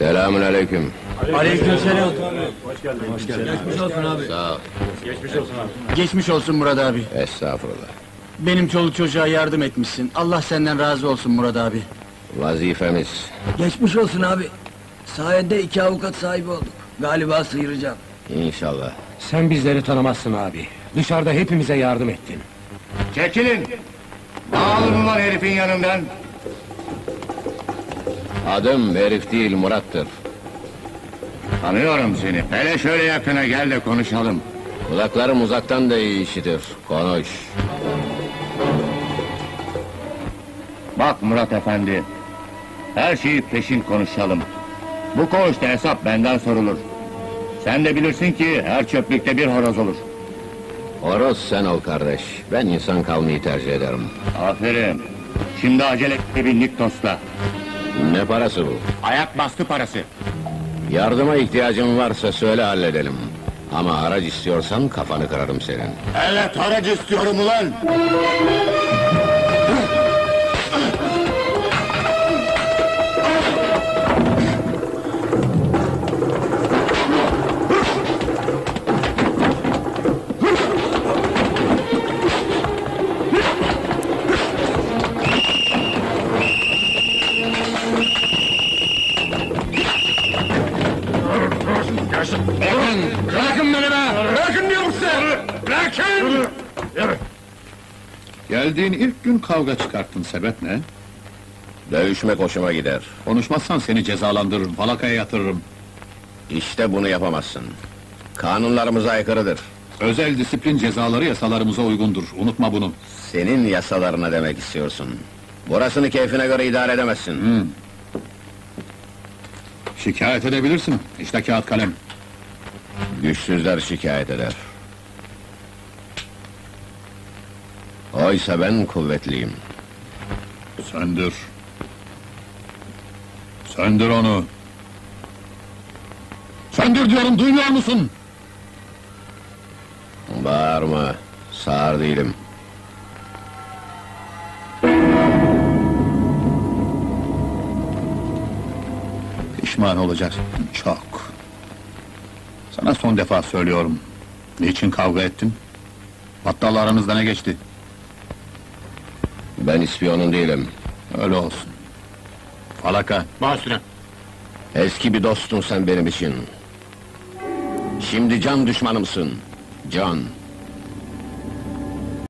Selamun aleyküm. Aleykümselam. Geçmiş olsun abi. Sağ ol. Geçmiş olsun Murat abi. Estağfurullah. Benim çoluk çocuğa yardım etmişsin. Allah senden razı olsun Murat abi. Vazifemiz. Geçmiş olsun abi. Sayende iki avukat sahibi olduk. Galiba sıyıracağım. İnşallah. Sen bizleri tanımazsın abi. Dışarıda hepimize yardım ettin. Çekilin! Dağılın ulan herifin yanından! Adım herif değil Murat'tır. Tanıyorum seni. Hele şöyle yakına gel de konuşalım. Kulaklarım uzaktan da iyi işitir. Konuş. Bak Murat efendi. Her şeyi peşin konuşalım. Bu koğuşta hesap benden sorulur. Sen de bilirsin ki her çöplükte bir horoz olur. Horoz sen ol kardeş. Ben insan kalmayı tercih ederim. Aferin. Şimdi acele et bir Niktos'la. Ne parası bu? Ayak bastı parası. Yardıma ihtiyacın varsa söyle halledelim. Ama araç istiyorsan kafanı kırarım senin. Evet aracı istiyorum ulan! Bırakın beni be! Bırakın diyorum size! Bırakın! Geldiğin ilk gün kavga çıkarttın, sebep ne? Dövüşmek hoşuma gider. Konuşmazsan seni cezalandırırım, falakaya yatırırım. İşte bunu yapamazsın. Kanunlarımıza aykırıdır. Özel disiplin cezaları yasalarımıza uygundur, unutma bunu. Senin yasalarına demek istiyorsun. Burasını keyfine göre idare edemezsin. Şikayet edebilirsin, işte kağıt kalem. Güçsüzler şikayet eder. Oysa ben kuvvetliyim. Söndür. Söndür onu. Söndür diyorum, duymuyor musun? Bağırma, sağır değilim. Pişman olacaksın, çok. Sana son defa söylüyorum. Niçin kavga ettin? Battal aranızda ne geçti? Ben ispiyonun değilim. Öyle olsun. Falaka. Eski bir dostun sen benim için. Şimdi can düşmanımsın. Can.